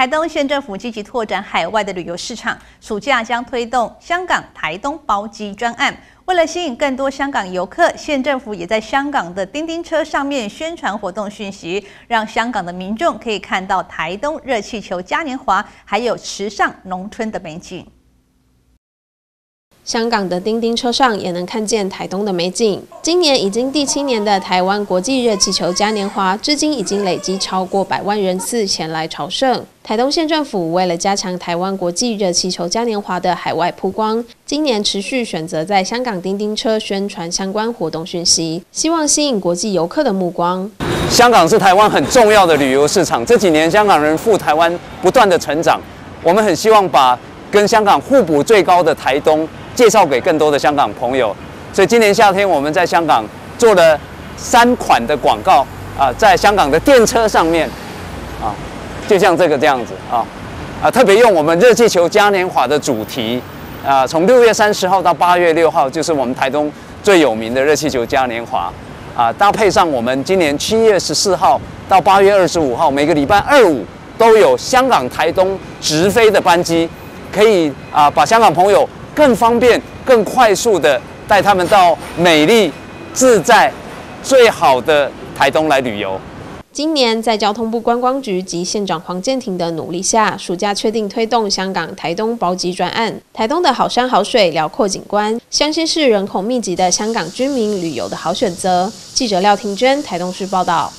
台东县政府积极拓展海外的旅游市场，暑假将推动香港台东包机专案。为了吸引更多香港游客，县政府也在香港的叮叮车上面宣传活动讯息，让香港的民众可以看到台东热气球嘉年华，还有时尚农村的美景。香港的叮叮车上也能看见台东的美景。今年已经第七年的台湾国际热气球嘉年华，至今已经累积超过百万人次前来朝圣。台东县政府为了加强台湾国际热气球嘉年华的海外曝光，今年持续选择在香港叮叮车宣传相关活动讯息，希望吸引国际游客的目光。香港是台湾很重要的旅游市场，这几年香港人赴台湾不断的成长，我们很希望把跟香港互补最高的台东。介绍给更多的香港朋友，所以今年夏天我们在香港做了三款的广告啊，在香港的电车上面啊，就像这个这样子啊啊，特别用我们热气球嘉年华的主题啊，从六月三十号到八月六号，就是我们台东最有名的热气球嘉年华啊，搭配上我们今年七月十四号到八月二十五号，每个礼拜二五都有香港台东直飞的班机，可以啊把香港朋友。更方便、更快速的带他们到美丽、自在、最好的台东来旅游。今年在交通部观光局及县长黄建庭的努力下，暑假确定推动香港台东包机专案。台东的好山好水、辽阔景观，相信是人口密集的香港居民旅游的好选择。记者廖庭娟，台东市报道。